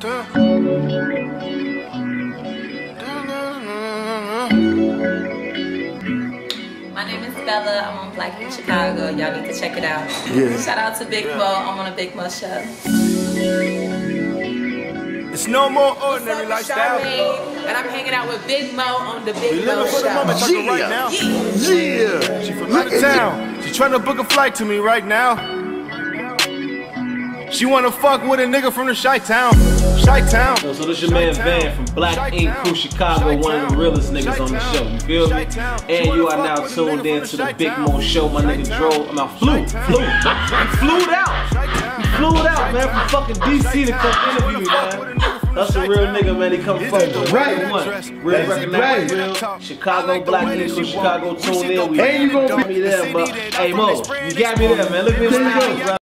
My name is Bella. I'm on Black Ink Chicago. Y'all need to check it out. Yeah. Shout out to Big. Mo. I'm on a Big Mo show. It's no more ordinary lifestyle. And I'm hanging out with Big Mo on the Big Mo show. yeah. Right yeah. yeah. She from out of town. She's trying to book a flight to me right now. She wanna fuck with a nigga from the Chi Town. Chi Town. Yo, so this your man Van from Black Ink Crew Chicago, one of the realest niggas on the show. You feel me? And you are now tuned in to the Big Mo Show. My nigga drove, I'm out, flew, flew, he flew out, flew it out, man, from fucking DC to come interview me, man. That's a real nigga, man. He come from the right one, real recognized, real Chicago Black Ink Crew Chicago. Tune in, we And you gonna got me there, but hey Mo, you got me there, man. Look at me in the.